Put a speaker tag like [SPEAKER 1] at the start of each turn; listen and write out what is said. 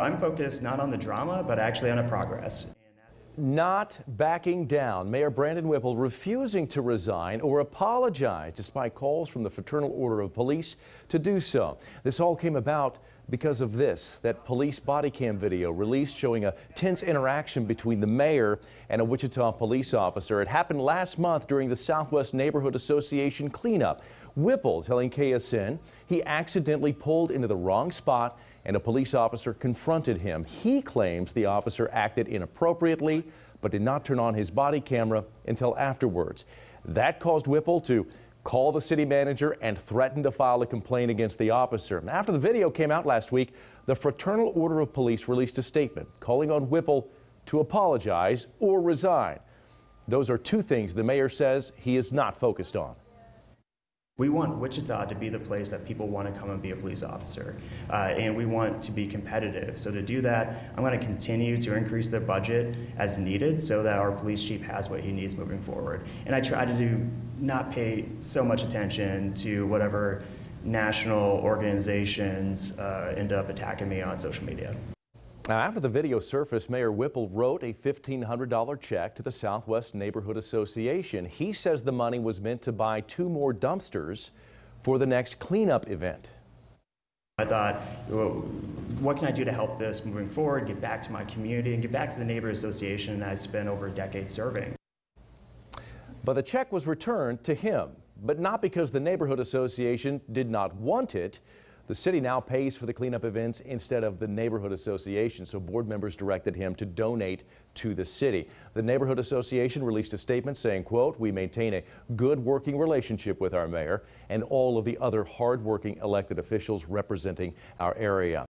[SPEAKER 1] I'm focused not on the drama, but actually on a progress.
[SPEAKER 2] Not backing down. Mayor Brandon Whipple refusing to resign or apologize despite calls from the Fraternal Order of Police to do so. This all came about because of this, that police body cam video released showing a tense interaction between the mayor and a Wichita police officer. It happened last month during the Southwest Neighborhood Association cleanup. Whipple telling KSN he accidentally pulled into the wrong spot and a police officer confronted him. He claims the officer acted inappropriately but did not turn on his body camera until afterwards. That caused Whipple to call the city manager and threaten to file a complaint against the officer. After the video came out last week, the Fraternal Order of Police released a statement calling on Whipple to apologize or resign. Those are two things the mayor says he is not focused on.
[SPEAKER 1] We want Wichita to be the place that people want to come and be a police officer, uh, and we want to be competitive. So to do that, I'm going to continue to increase their budget as needed so that our police chief has what he needs moving forward. And I try to do not pay so much attention to whatever national organizations uh, end up attacking me on social media.
[SPEAKER 2] Now, after the video surfaced, Mayor Whipple wrote a $1,500 check to the Southwest Neighborhood Association. He says the money was meant to buy two more dumpsters for the next cleanup event.
[SPEAKER 1] I thought, well, what can I do to help this moving forward, get back to my community, and get back to the neighborhood association that I spent over a decade serving?
[SPEAKER 2] But the check was returned to him, but not because the neighborhood association did not want it. The city now pays for the cleanup events instead of the neighborhood association, so board members directed him to donate to the city. The neighborhood association released a statement saying, quote, we maintain a good working relationship with our mayor and all of the other hardworking elected officials representing our area.